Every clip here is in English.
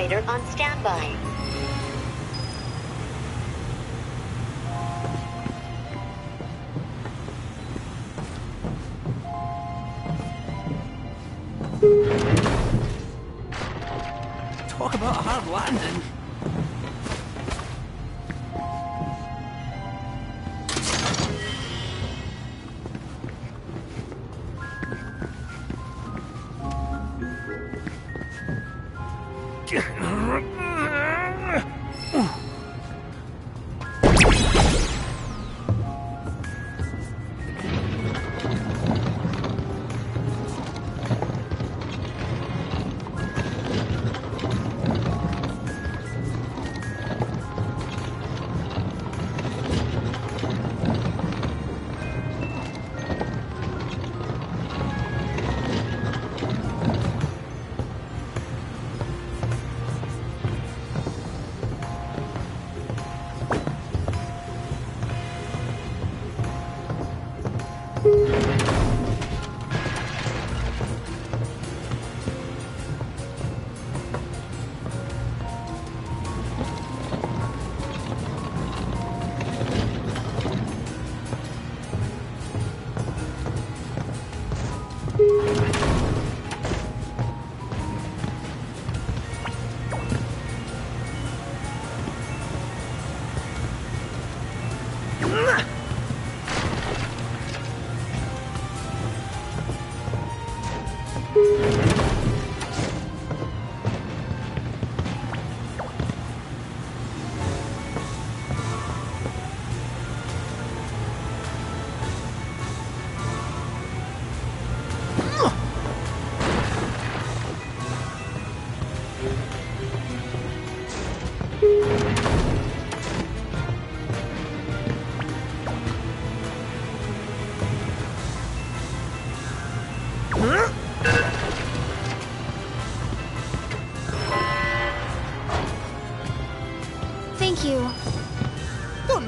Generator on standby.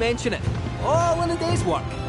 mention it. All in a day's work.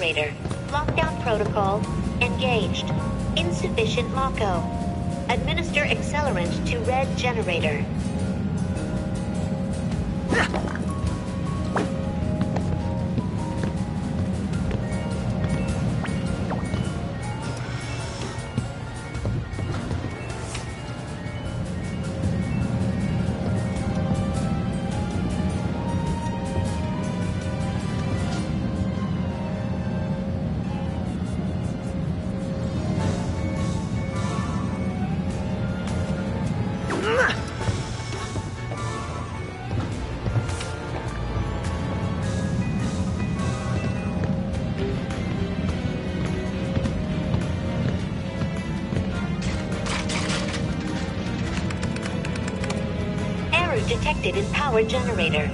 operator. Lockdown protocol engaged. Insufficient Mako. Administer accelerant to red generator. power generator.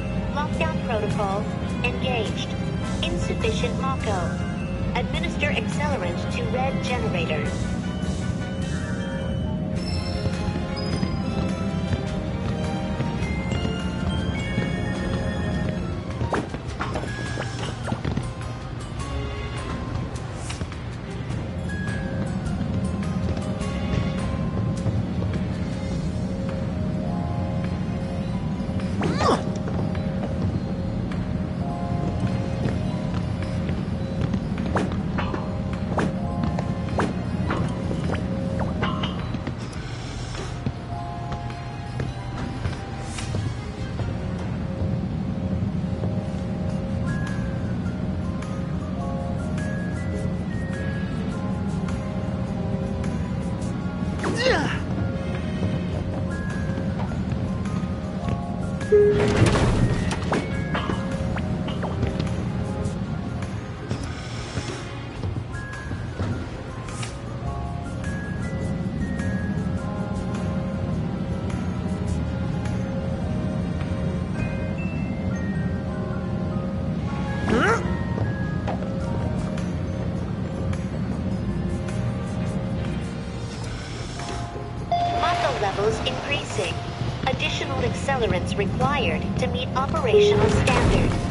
Required to meet operational standard.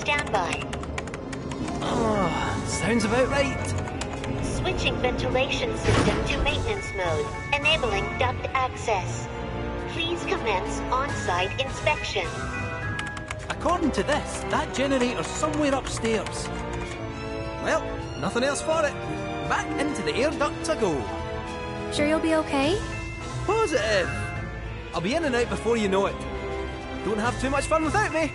Standby. Oh, sounds about right. Switching ventilation system to maintenance mode, enabling duct access. Please commence on-site inspection. According to this, that generator's somewhere upstairs. Well, nothing else for it. Back into the air duct to go. Sure you'll be okay? Positive. I'll be in and out before you know it. Don't have too much fun without me.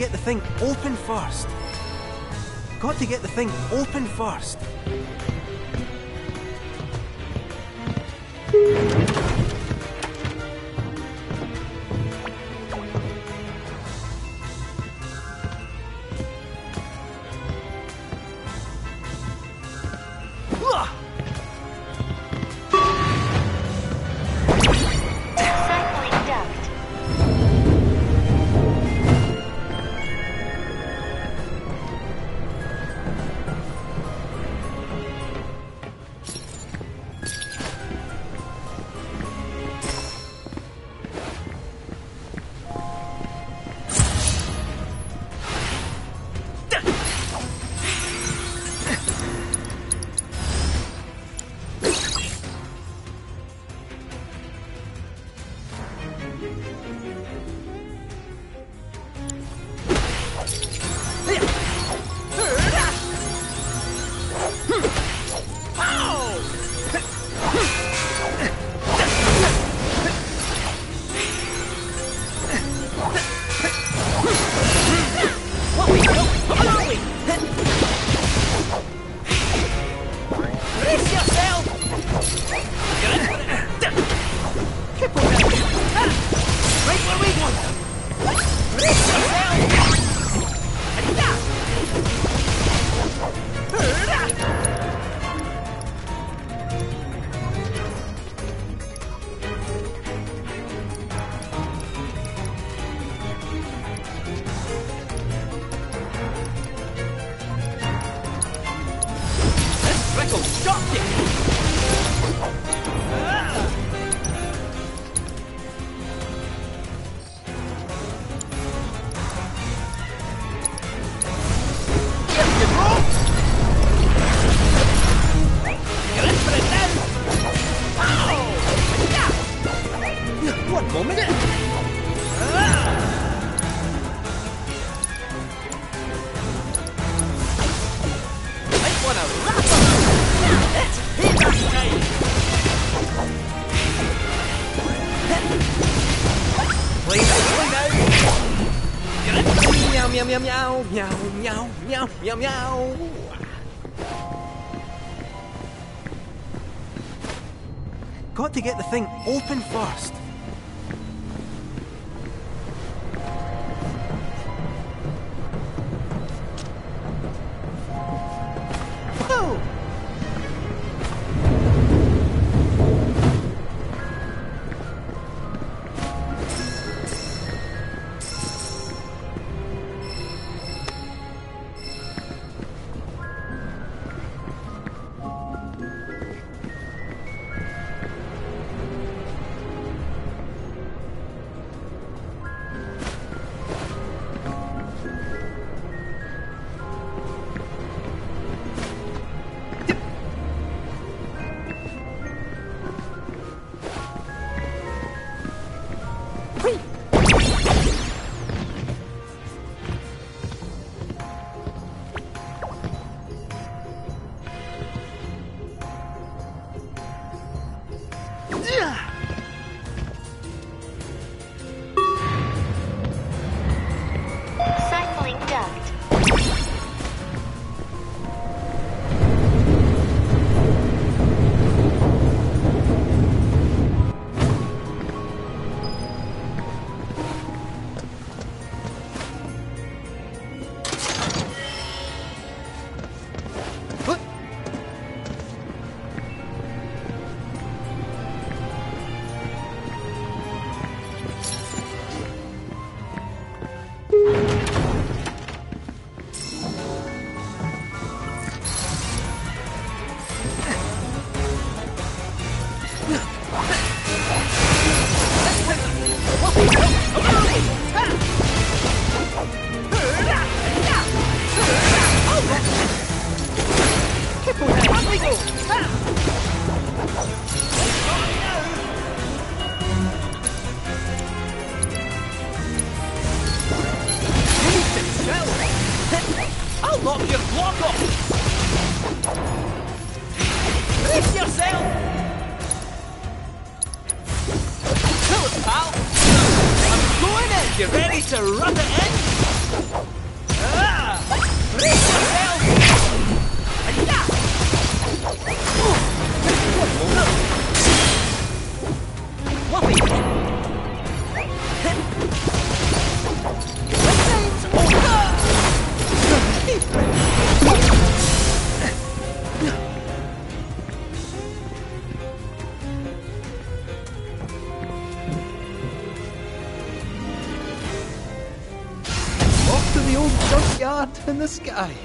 Get the thing open first. Got to get the thing open first. meow, meow, meow, meow, meow, meow, meow. Got to get the thing open first. in the sky.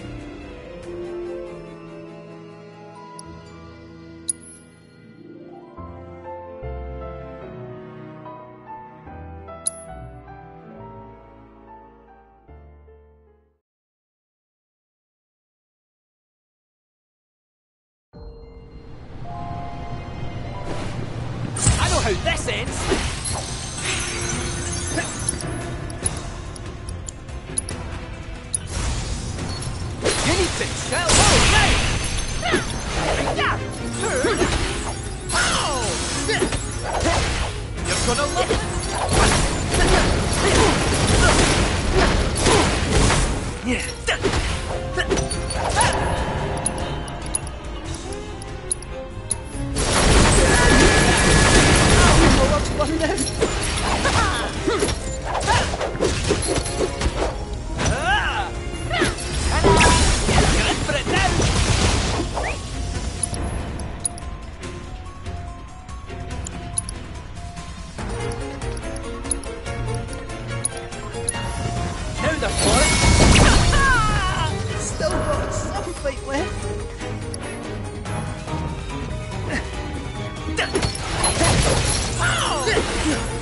Yeah.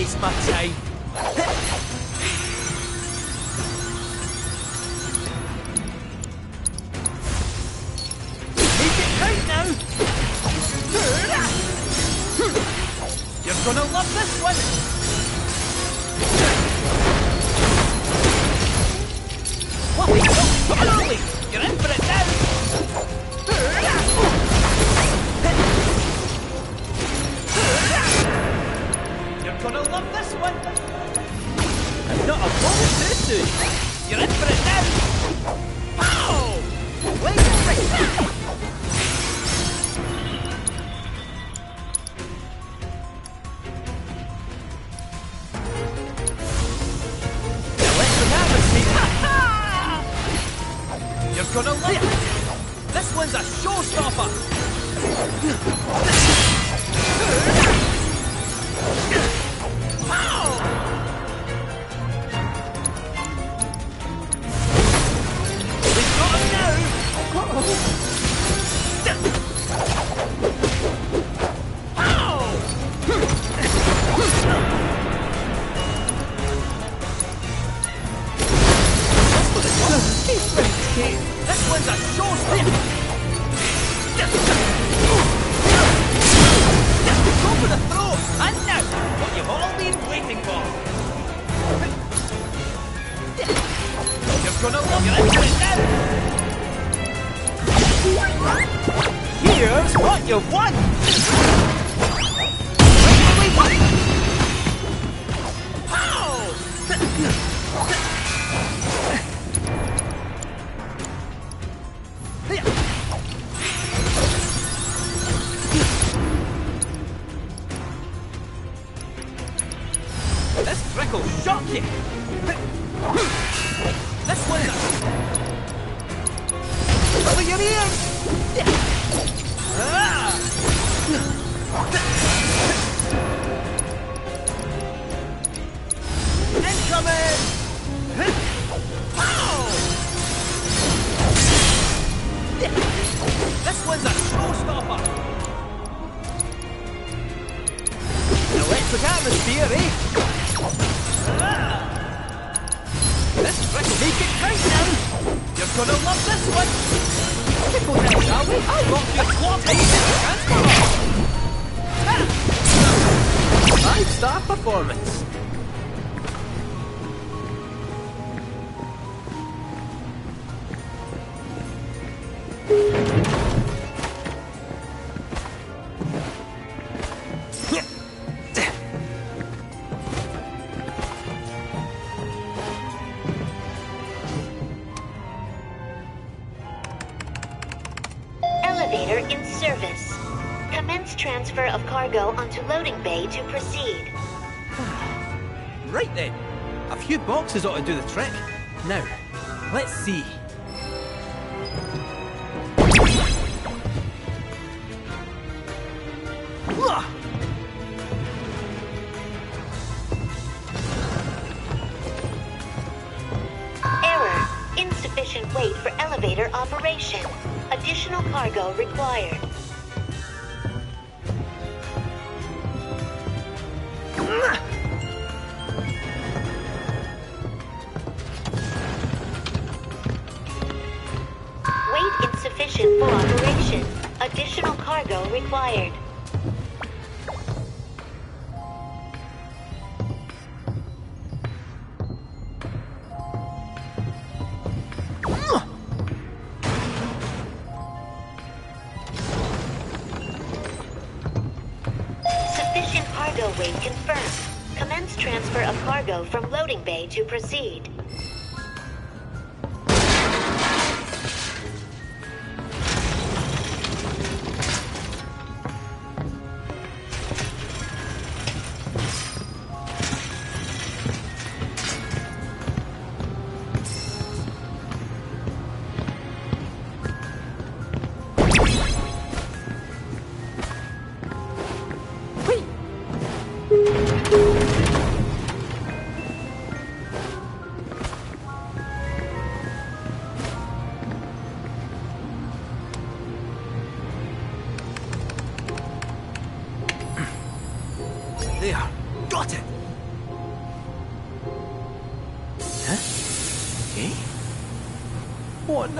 waste my time. It tight now! You're gonna love this one! gonna love this one. I'm not a bonus, You're in for it now. Pow! Wait. transfer of cargo onto loading bay to proceed. right then. A few boxes ought to do the trick. Now, let's see. to proceed.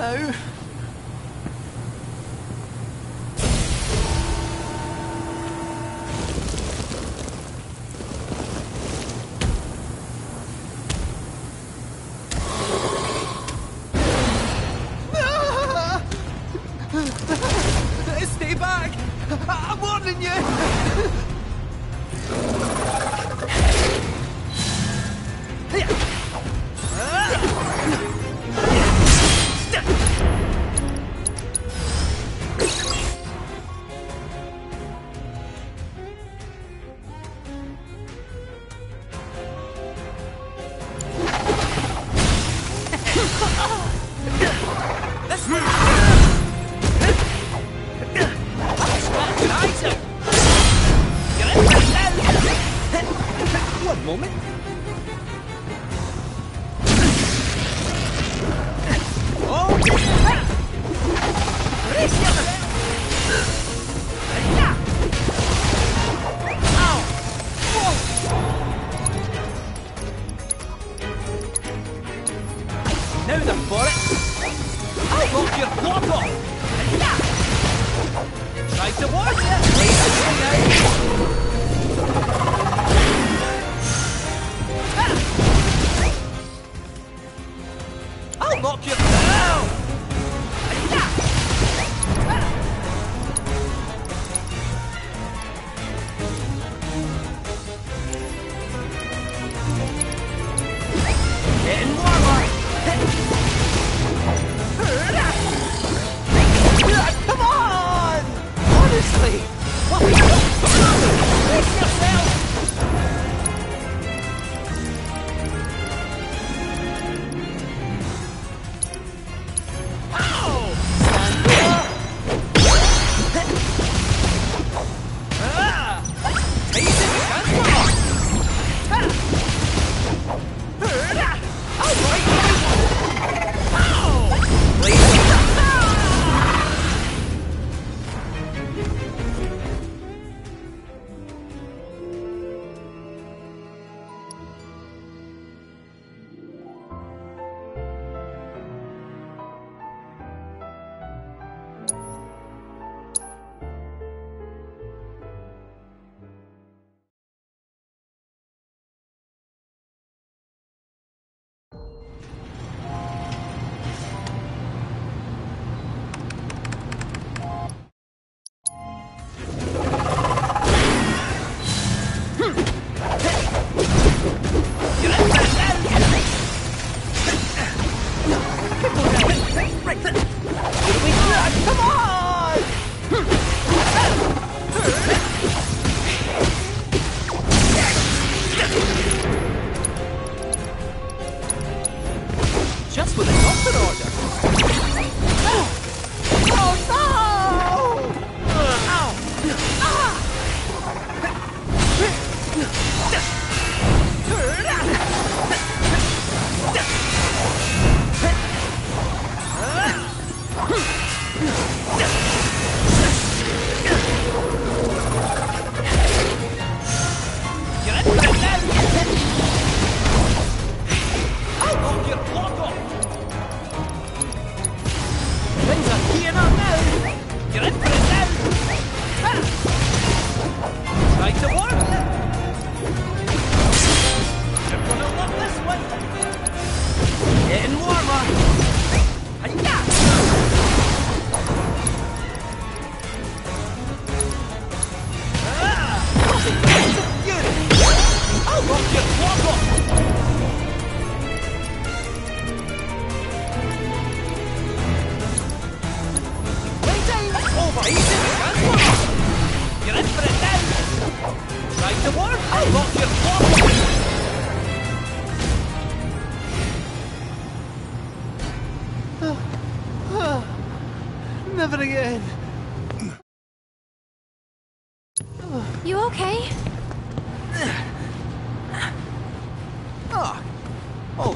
Hello. moment?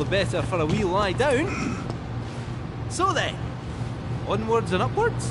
the better for a wee lie down. So then, onwards and upwards?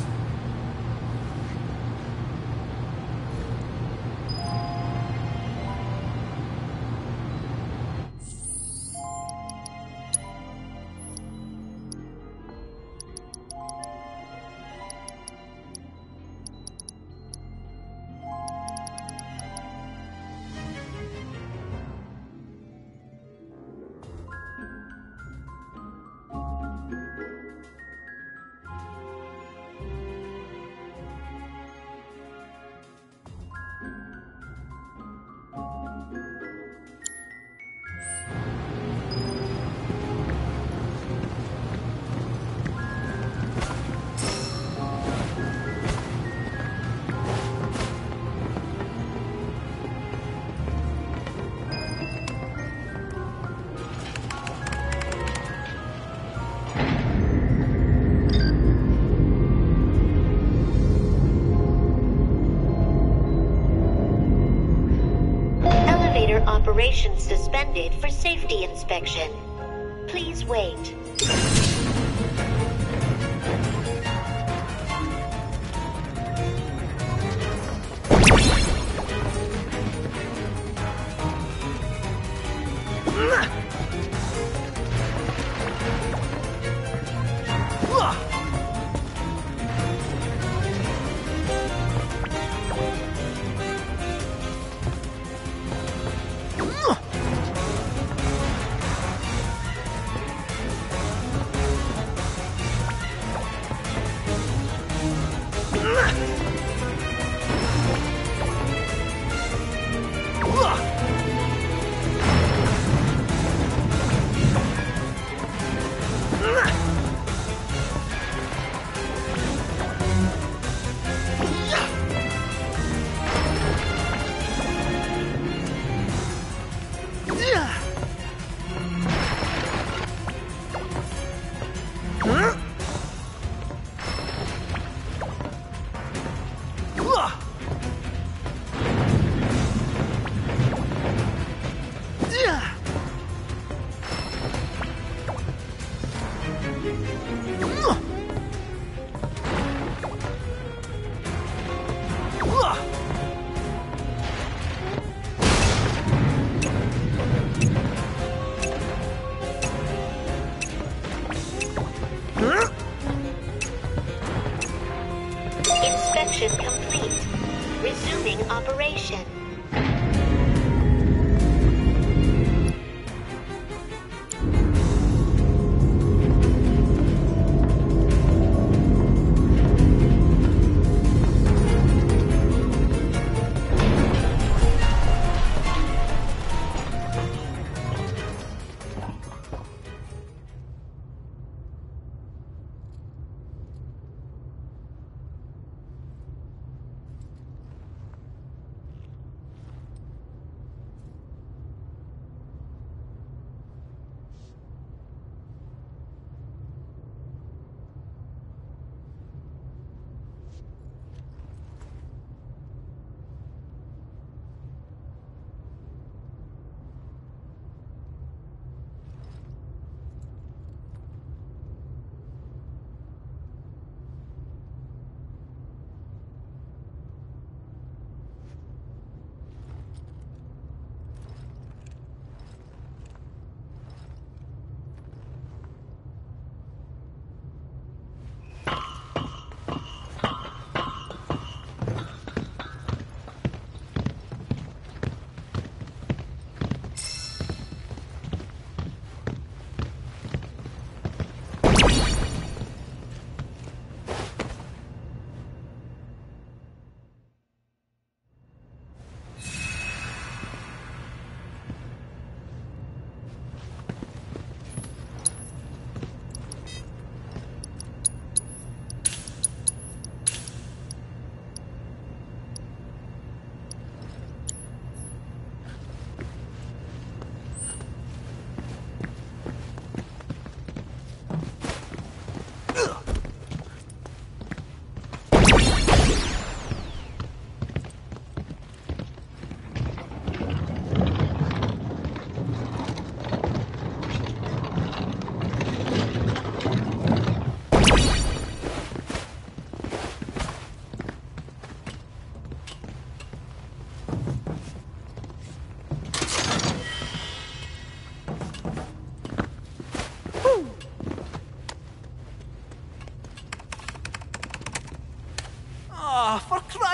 inspection. Please wait.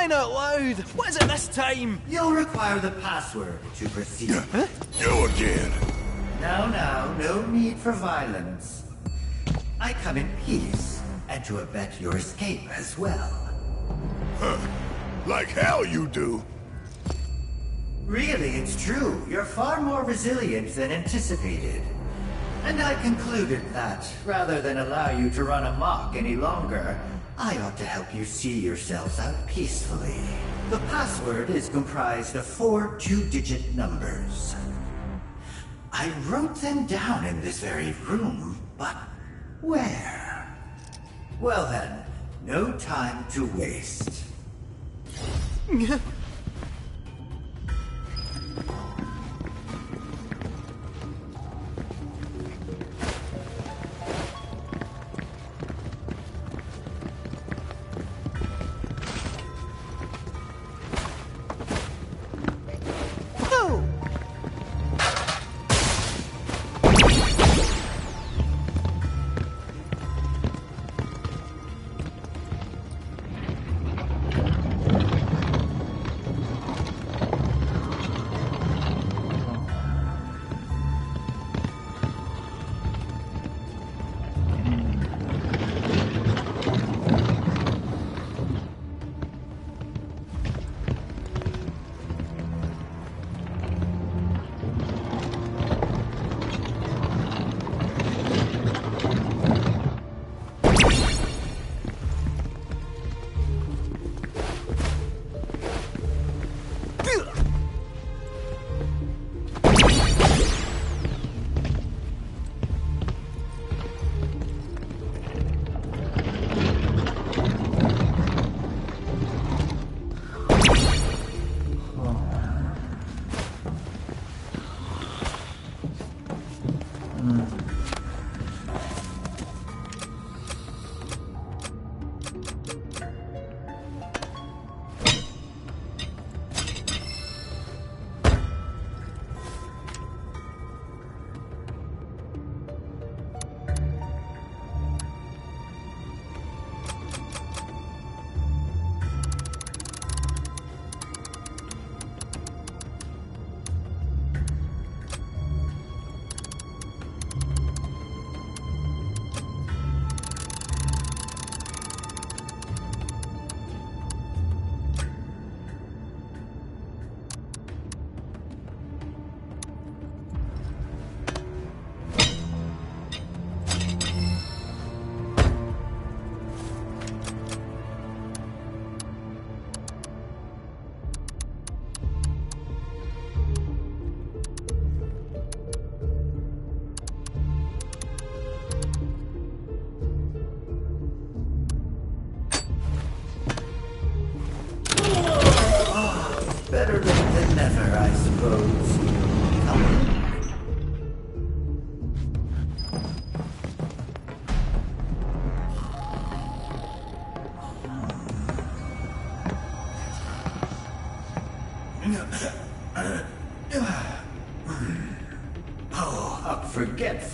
Crying out loud! What is it this time? You'll require the password to proceed. You again. Now, now, no need for violence. I come in peace, and to abet your escape as well. Like hell you do. Really, it's true. You're far more resilient than anticipated. And I concluded that, rather than allow you to run amok any longer, I ought to help you see yourselves out peacefully. The password is comprised of four two-digit numbers. I wrote them down in this very room, but where? Well then, no time to waste.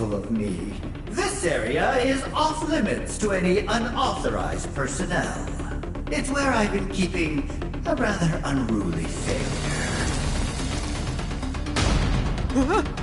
of me. This area is off limits to any unauthorized personnel. It's where I've been keeping a rather unruly failure.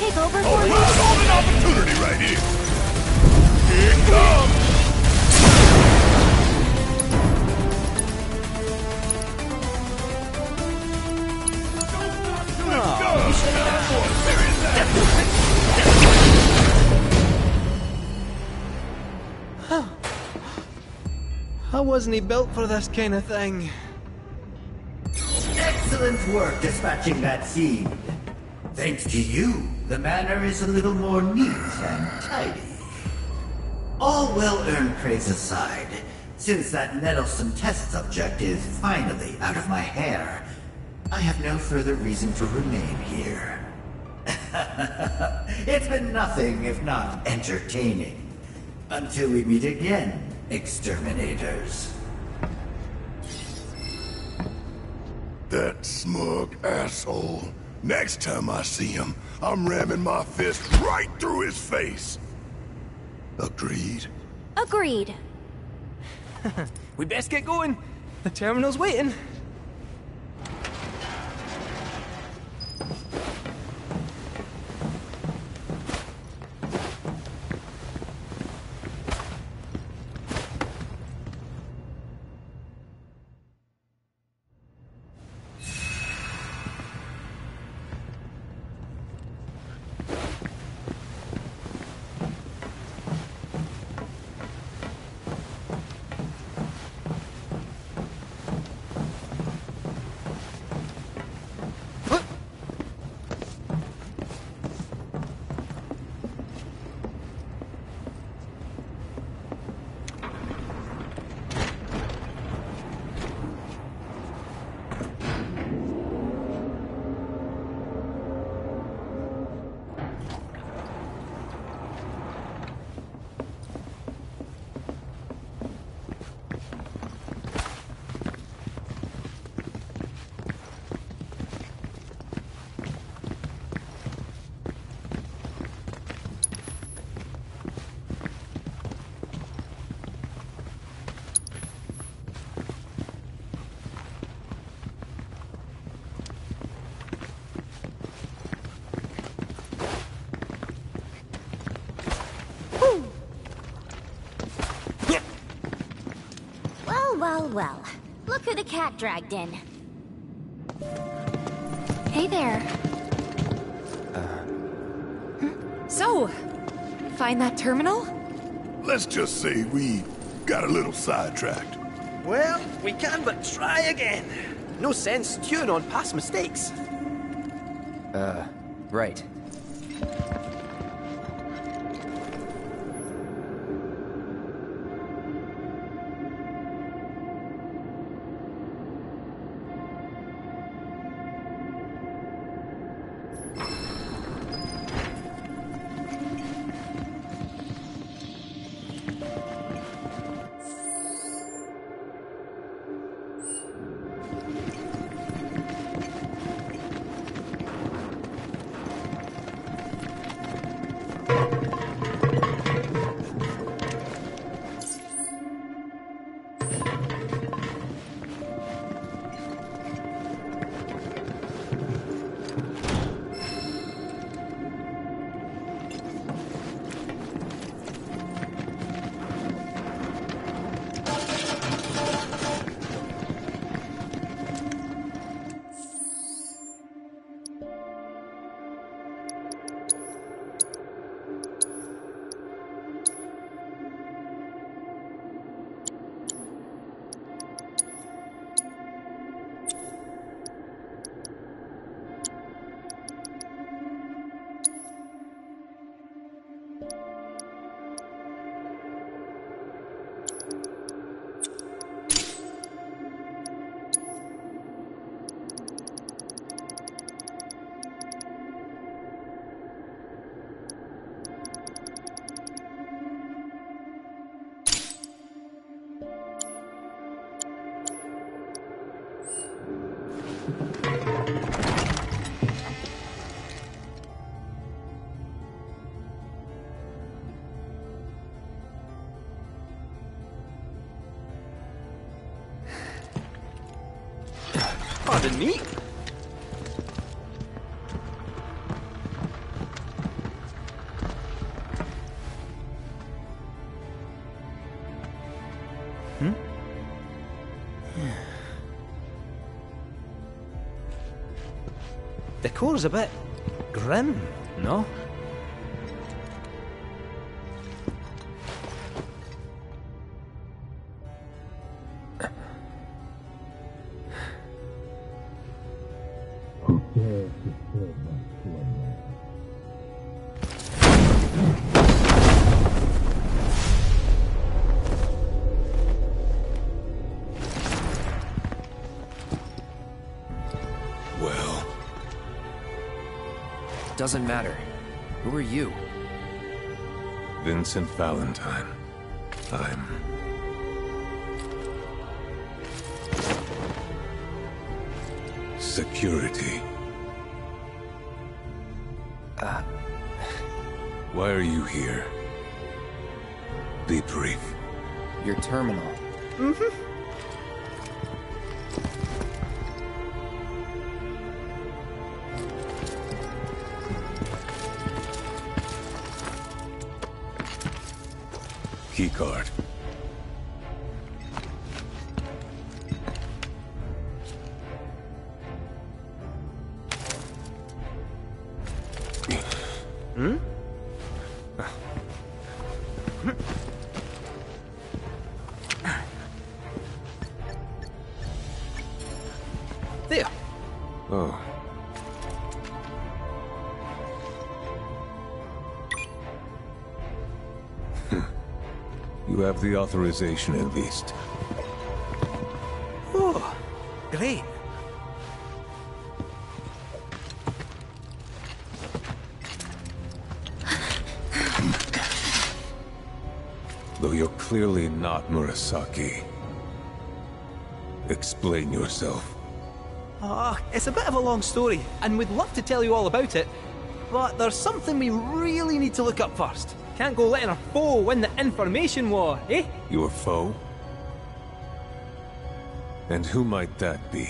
take over Oh, for me? well, golden opportunity right here. Here it comes. How wasn't he built for this kind of thing? Excellent work dispatching that seed. Thanks to you, the manor is a little more neat and tidy. All well-earned praise aside, since that meddlesome test subject is finally out of my hair, I have no further reason to remain here. it's been nothing if not entertaining. Until we meet again, exterminators. That smug asshole. Next time I see him, I'm ramming my fist right through his face. Agreed? Agreed. We best get going. The terminal's waiting. Cat dragged in. Hey there. Uh. So, find that terminal? Let's just say we got a little sidetracked. Well, we can but try again. No sense stewing on past mistakes. Uh, right. me. Hmm? the core's a bit grim. Doesn't matter. Who are you? Vincent Valentine. I'm... Security. Uh, Why are you here? Be brief. Your terminal. Keycard. The authorization at least. Oh, great. Though you're clearly not Murasaki. Explain yourself. Ah, it's a bit of a long story, and we'd love to tell you all about it, but there's something we really need to look up first. Can't go letting our foe win the information war, eh? Your foe? And who might that be?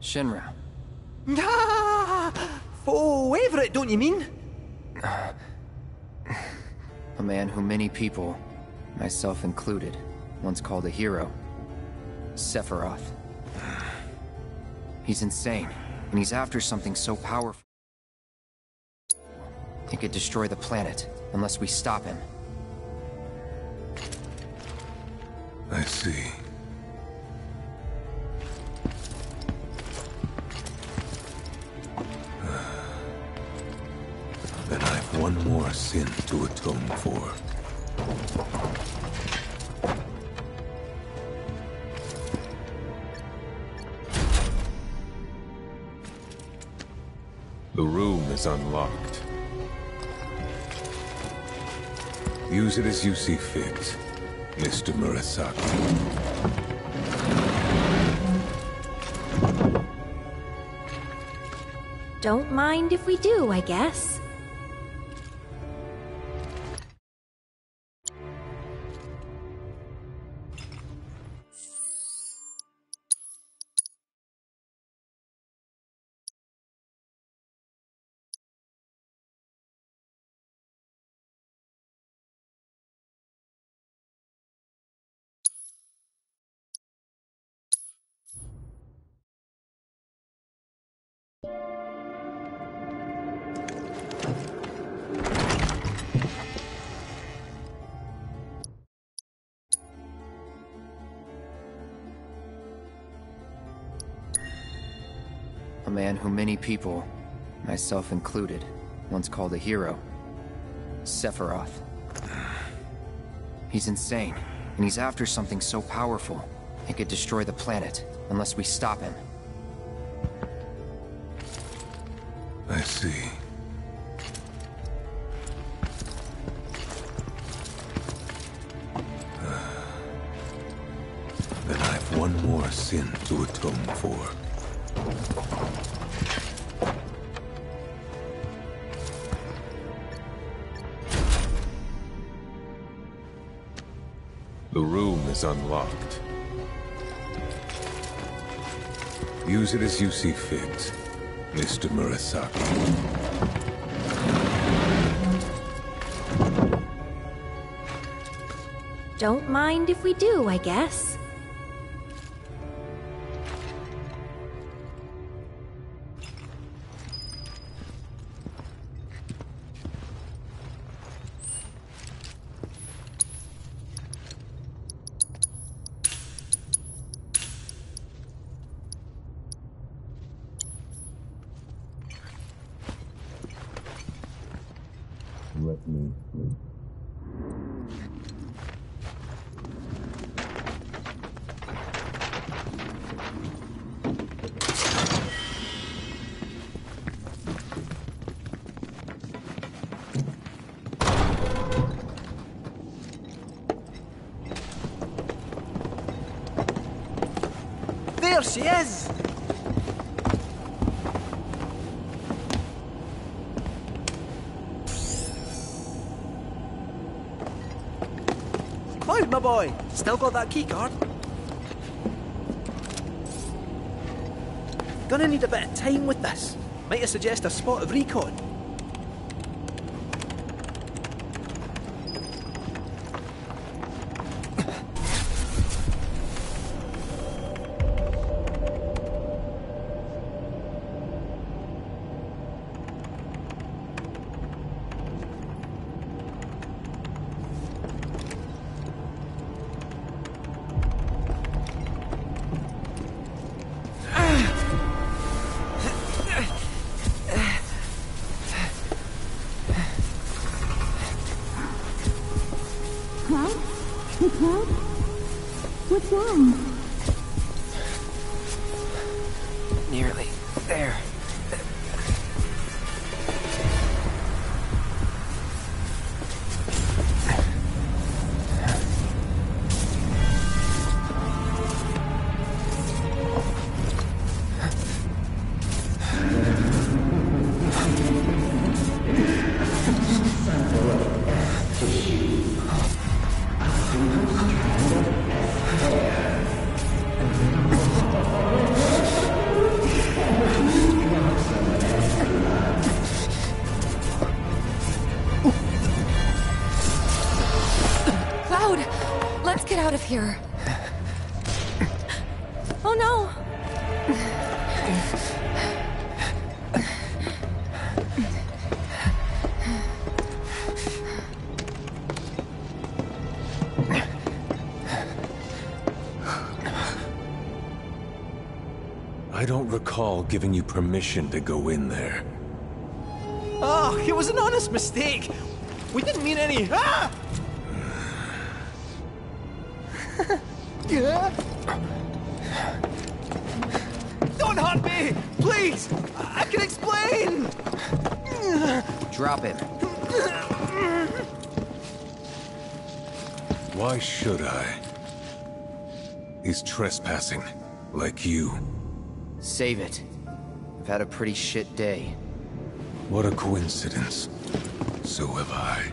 Shinra. Ah, foe favorite, don't you mean? A man who many people, myself included, once called a hero. Sephiroth. He's insane, and he's after something so powerful. It could destroy the planet, unless we stop him. I see. Then I've one more sin to atone for. Is unlocked. Use it as you see fit, Mr. Murasaki. Don't mind if we do, I guess. Man who many people, myself included, once called a hero. Sephiroth. He's insane, and he's after something so powerful, it could destroy the planet, unless we stop him. I see. Then I've one more sin to atone for. unlocked. Use it as you see fit, Mr. Murasaki. Don't mind if we do, I guess. Boy! Still got that keycard? Gonna need a bit of time with this. Might I suggest a spot of recon? Don't recall giving you permission to go in there. Oh, it was an honest mistake! We didn't mean any. Ah! Don't hurt me! Please! I I can explain! Drop it. Why should I? He's trespassing, like you. Save it. I've had a pretty shit day. What a coincidence. So have I.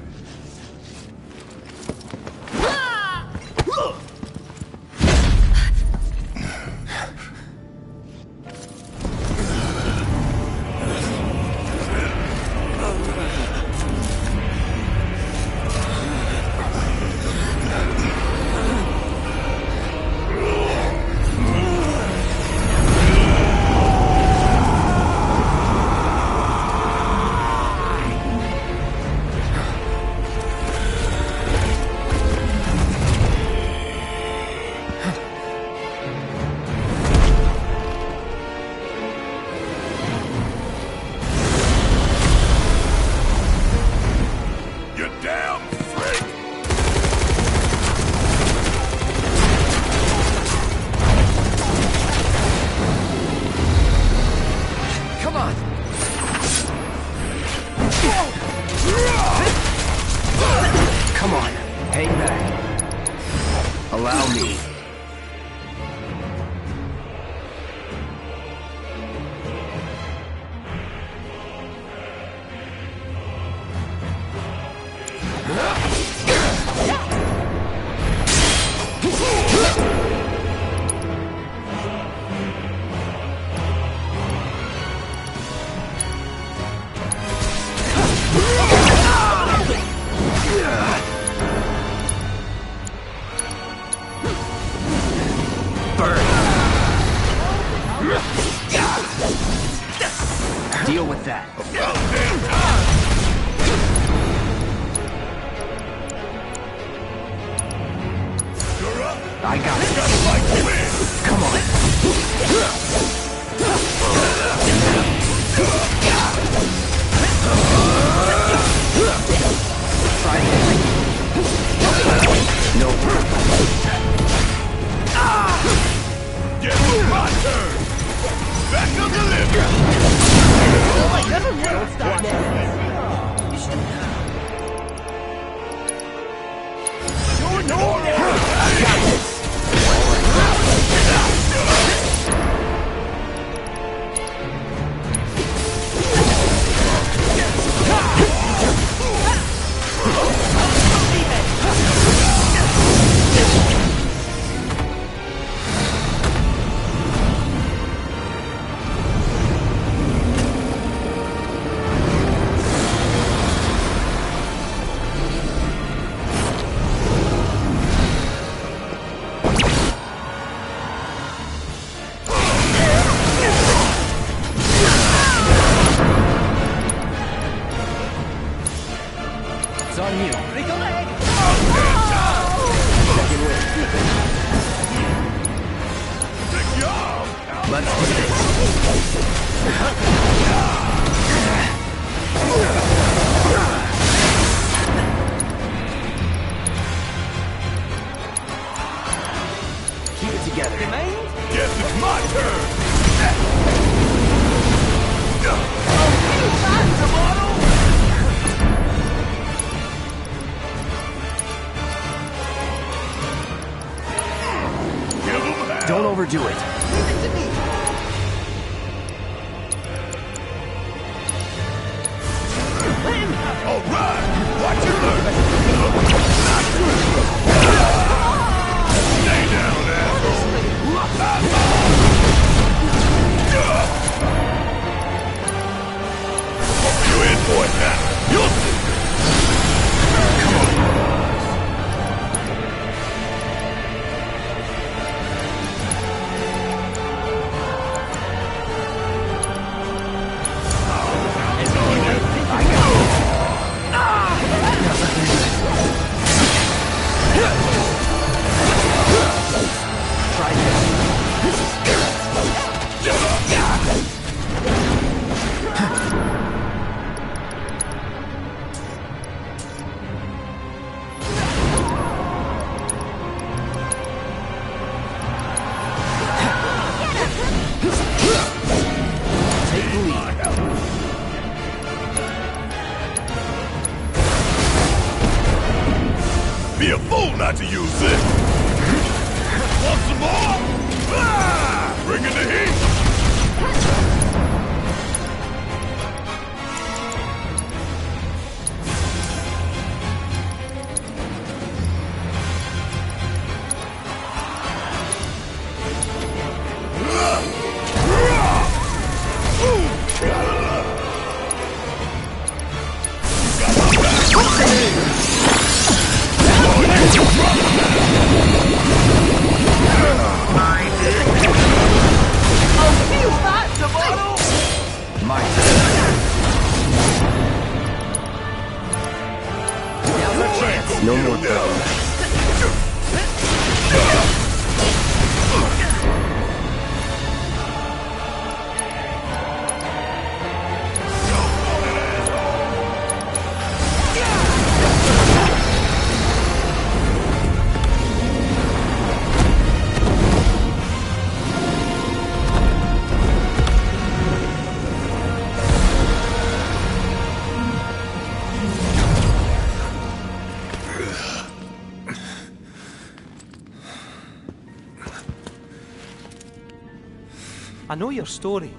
I know your story.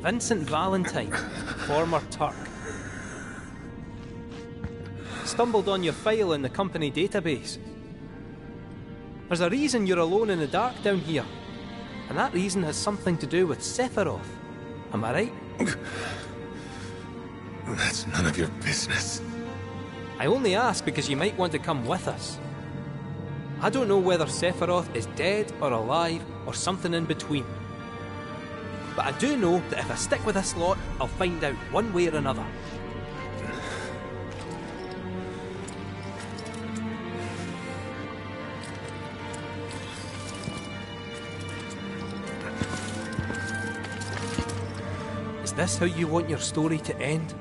Vincent Valentine, former Turk. Stumbled on your file in the company database. There's a reason you're alone in the dark down here, and that reason has something to do with Sephiroth. Am I right? That's none of your business. I only ask because you might want to come with us. I don't know whether Sephiroth is dead or alive or something in between. But I do know that if I stick with this lot, I'll find out one way or another. Is this how you want your story to end?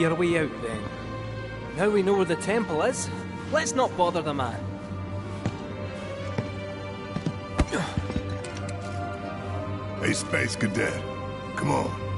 That'll be our way out then. Now we know where the temple is, let's not bother the man. Hey, Space Cadet. Come on.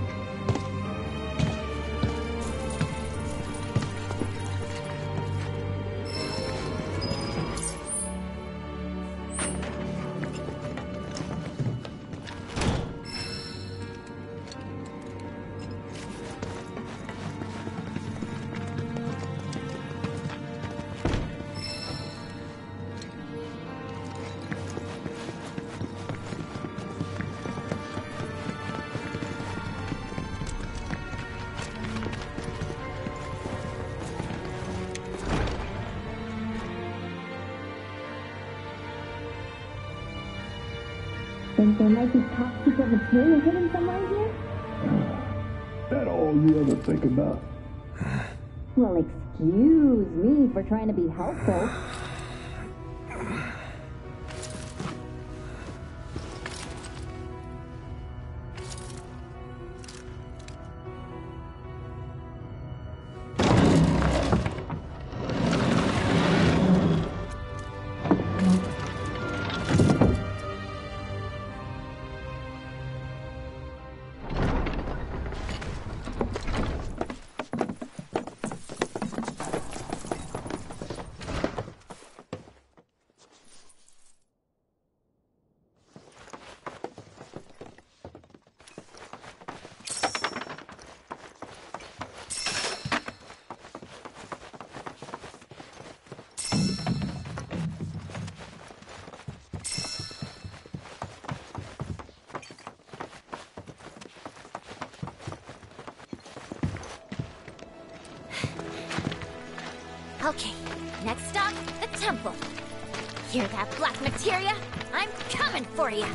For you.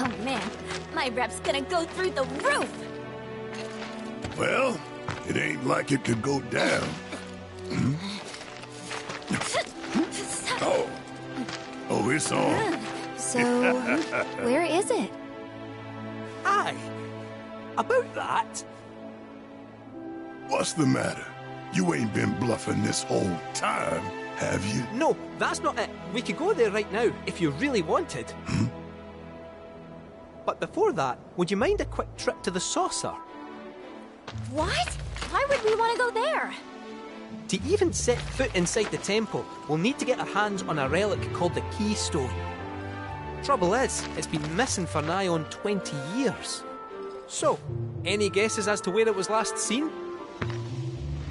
Oh man, my rep's gonna go through the roof. Well, it ain't like it could go down. Hmm? oh. Oh, it's on. So, where is it? Aye. About that. What's the matter? You ain't been bluffing this whole time, have you? No, that's not it. We could go there right now if you really wanted. Hmm? But before that, would you mind a quick trip to the saucer? What? Why would we want to go there? To even set foot inside the temple, we'll need to get our hands on a relic called the Keystone. Trouble is, it's been missing for nigh on 20 years. So, any guesses as to where it was last seen?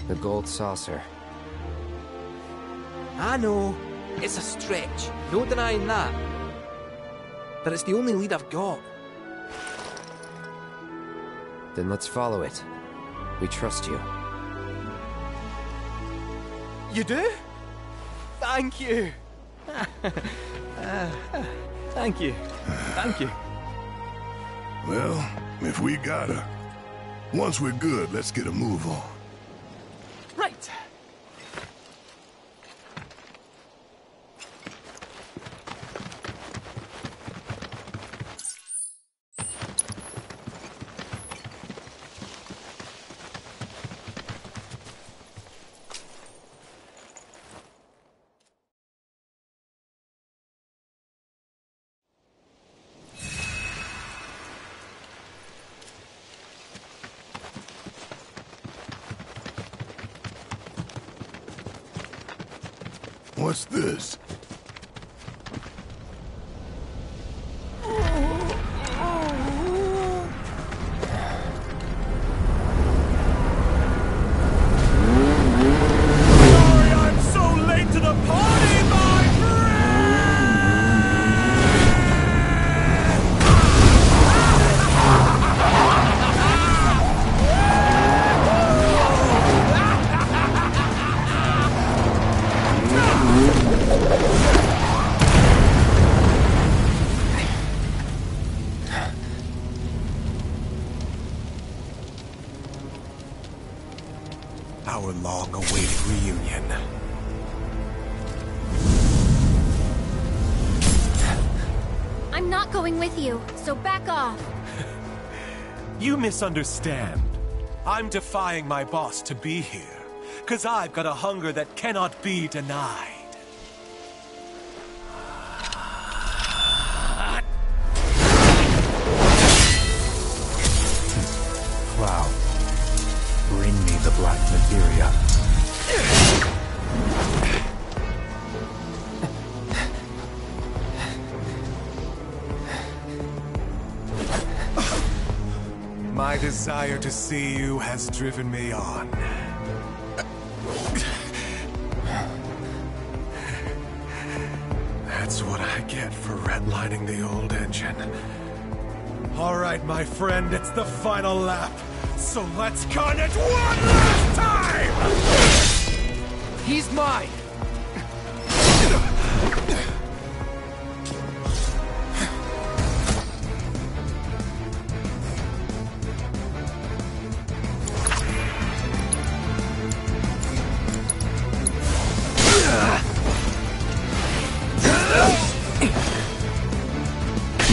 The gold saucer. I know, it's a stretch, no denying that. But it's the only lead I've got. Then let's follow it. We trust you. You do? Thank you. Thank you. Thank you. Well, if we gotta. Once we're good, let's get a move on. Misunderstand. I'm defying my boss to be here, cause I've got a hunger that cannot be denied. Desire to see you has driven me on. That's what I get for redlining the old engine. All right, my friend, it's the final lap. So let's con it one last time! He's mine!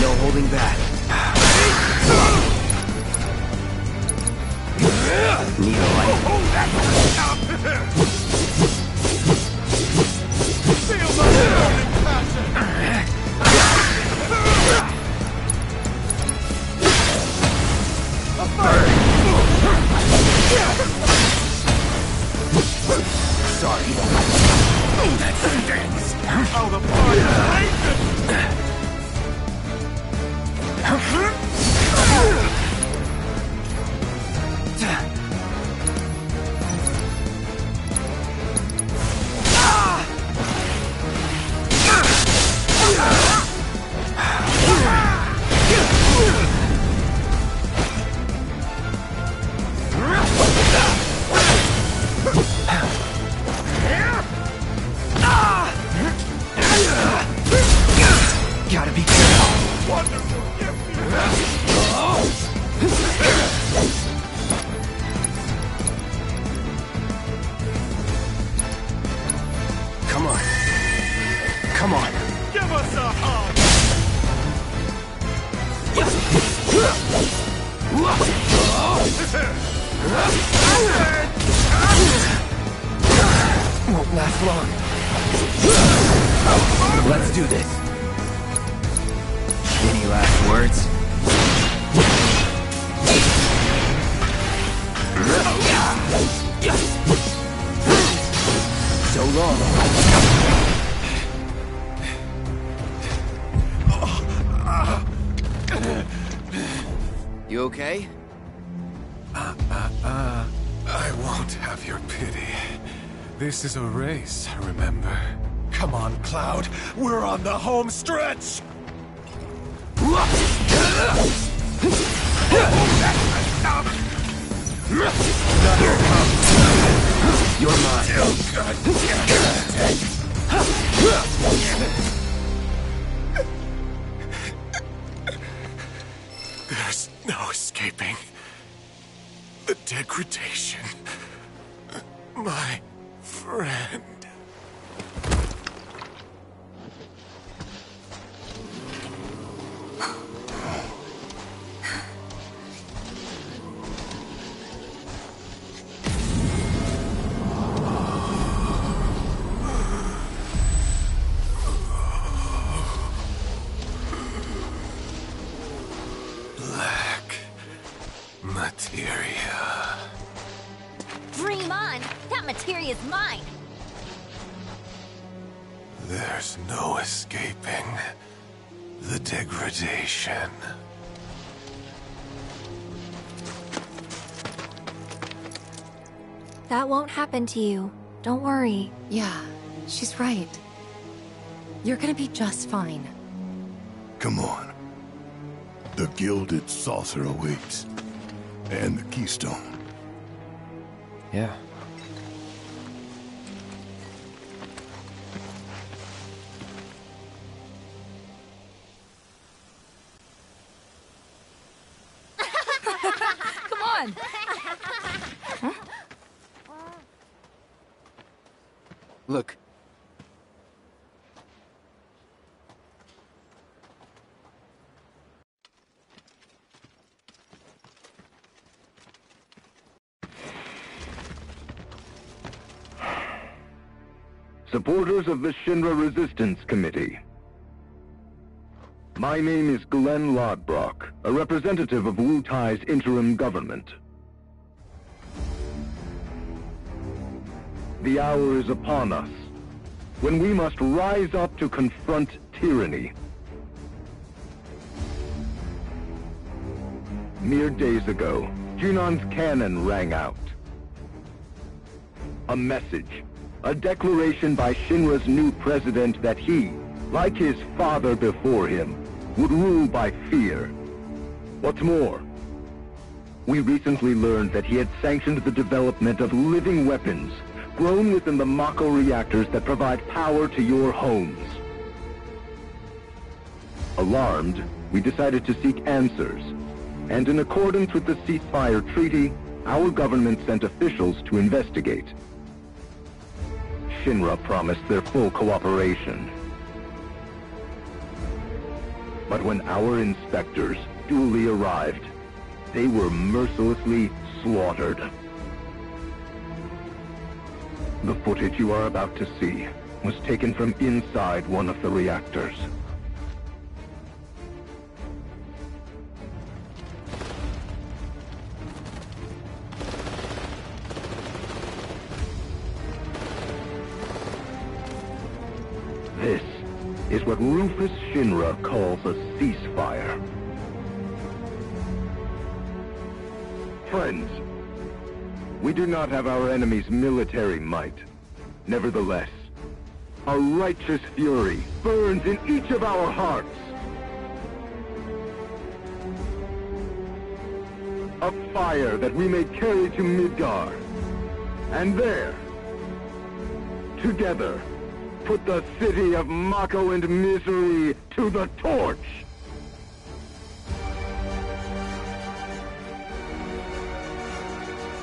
No holding back. Need a light. A bird! Sorry. Oh, that stinks! Oh, the fire! Huh? This is a race, I remember? Come on, Cloud. We're on the home stretch! That won't happen to you. Don't worry. Yeah, she's right. You're gonna be just fine. Come on. The gilded saucer awaits. And the keystone. Yeah. Supporters of the Shinra Resistance Committee. My name is Glenn Lodbrok, a representative of Wutai's interim government. The hour is upon us, when we must rise up to confront tyranny. Mere days ago, Junon's cannon rang out. A message, a declaration by Shinra's new president that he, like his father before him, would rule by fear. What's more, we recently learned that he had sanctioned the development of living weapons grown within the Mako reactors that provide power to your homes. Alarmed, we decided to seek answers, and in accordance with the ceasefire treaty, our government sent officials to investigate. Shinra promised their full cooperation. But when our inspectors duly arrived, they were mercilessly slaughtered. The footage you are about to see was taken from inside one of the reactors. What Rufus Shinra calls a ceasefire. Friends, we do not have our enemy's military might. Nevertheless, a righteous fury burns in each of our hearts. A fire that we may carry to Midgar. And there, together, put the city of Mako and misery to the torch!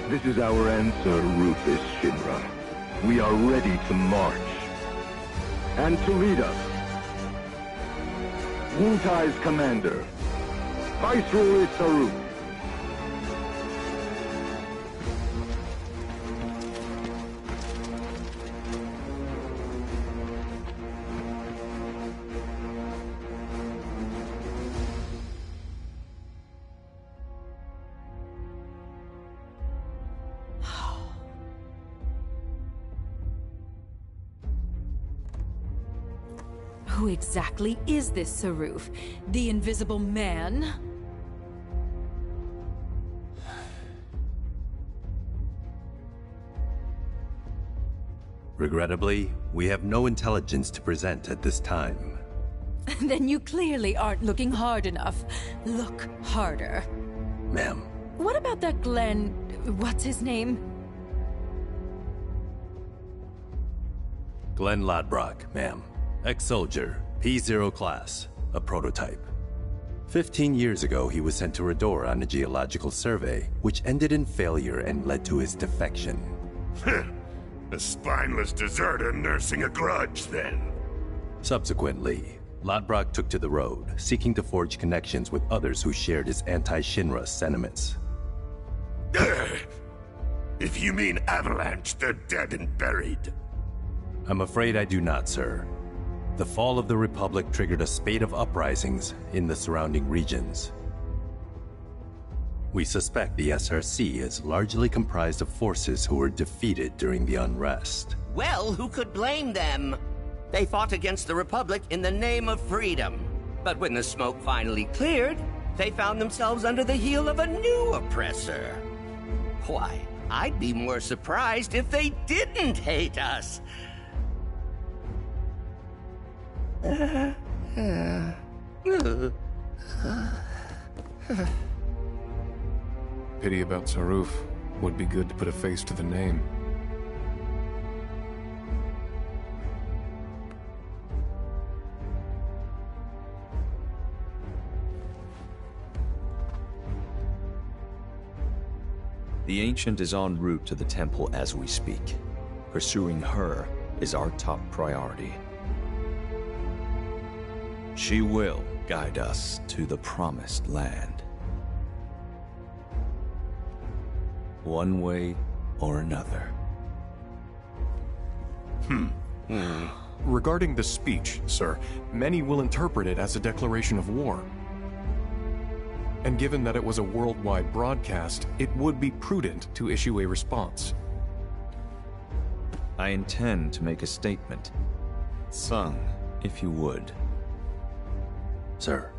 This is our answer, Rufus Shinra. We are ready to march. And to lead us, Wutai's commander, Viceroy Saruk. Exactly is this Saruf? The Invisible Man? Regrettably, we have no intelligence to present at this time. then you clearly aren't looking hard enough. Look harder. Ma'am, What about that Glenn... what's his name? Glenn Lodbrok, ma'am. Ex-soldier, P-0 class, a prototype. Fifteen years ago, he was sent to Rador on a geological survey, which ended in failure and led to his defection. a spineless deserter nursing a grudge, then. Subsequently, Lodbrok took to the road, seeking to forge connections with others who shared his anti-Shinra sentiments. If you mean Avalanche, they're dead and buried. I'm afraid I do not, sir. The fall of the Republic triggered a spate of uprisings in the surrounding regions. We suspect the SRC is largely comprised of forces who were defeated during the unrest. Well, who could blame them? They fought against the Republic in the name of freedom. But when the smoke finally cleared, they found themselves under the heel of a new oppressor. Why, I'd be more surprised if they didn't hate us. Pity about Saruf. Would be good to put a face to the name. The Ancient is en route to the temple as we speak. Pursuing her is our top priority. She will guide us to the Promised Land. One way or another. Hmm. Regarding the speech, sir, many will interpret it as a declaration of war. And given that it was a worldwide broadcast, it would be prudent to issue a response. I intend to make a statement. Tseng, if you would. Sir.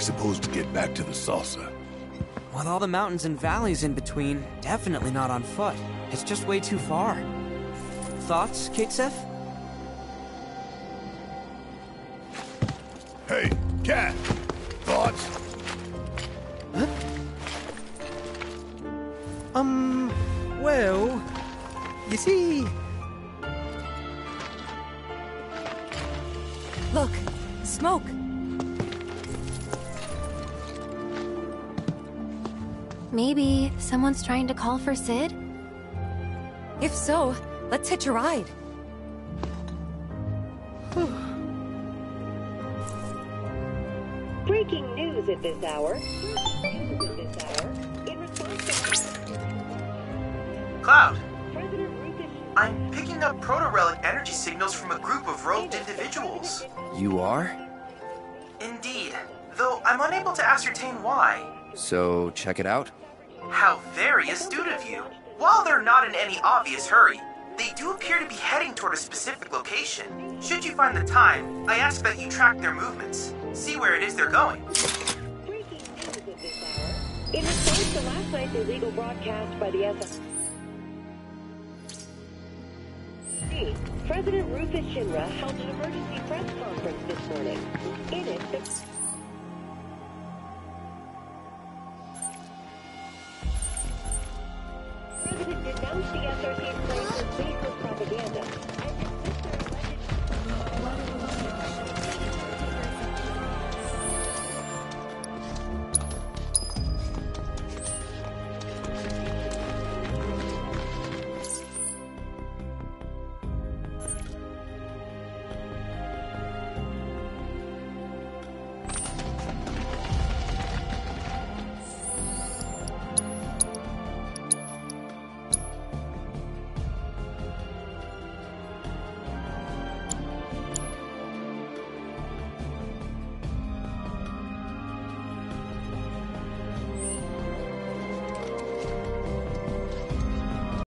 We supposed to get back to the saucer? With all the mountains and valleys in between, definitely not on foot. It's just way too far. Thoughts, Cait Sith? Someone's trying to call for Sid? If so, let's hitch a ride. Breaking news at this hour. News at this hour. In response to Cloud, I'm picking up proto-relic energy signals from a group of robed individuals. You are? Indeed, though I'm unable to ascertain why. So, check it out. How very astute of you. While they're not in any obvious hurry, they do appear to be heading toward a specific location. Should you find the time, I ask that you track their movements. See where it is they're going. Breaking news at this In response to last night's illegal broadcast by the SS. President Rufus Shinra held an emergency press conference this morning. In it, the President denounced the SRC's claims as baseless propaganda